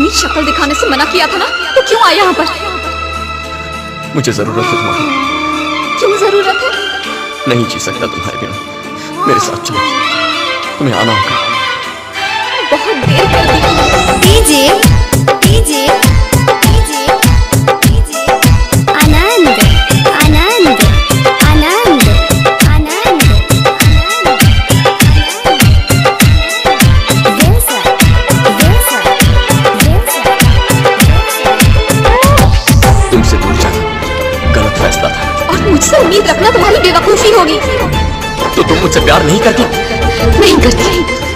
अपनी शक्ल दिखाने से मना किया था ना तो क्यों आया यहाँ पर? मुझे ज़रूरत है तुम्हारी। क्यों ज़रूरत है? नहीं जी सकता तुम्हारे बिना। मेरे साथ चलो। तुम्हें आना होगा। बहुत देर कर दी। तो तुम मुझसे प्यार नहीं करती? नहीं करती।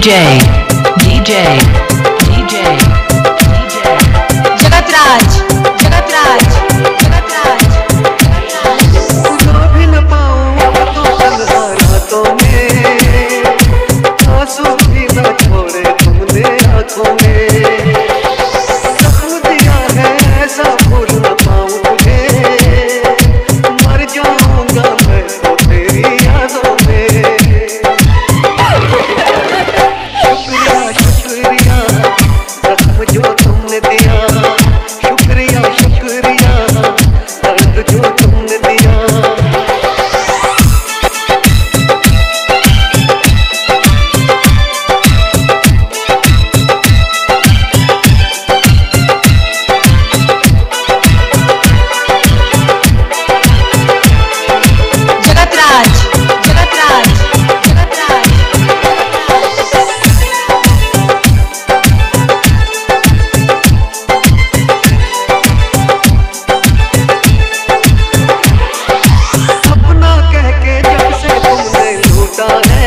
DJ, DJ, DJ, DJ. जगत राज, जगत राज, जगत राज, जगत राज. corazón.